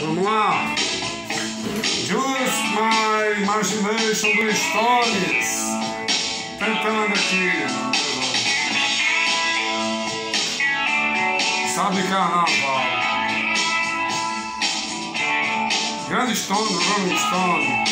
Vamos lá. Just My Imagination do Stones. Tentando aqui. Sabe carnaval. Grande Stone, Rolling Stone.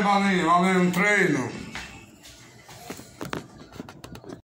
va bene, va bene un treno.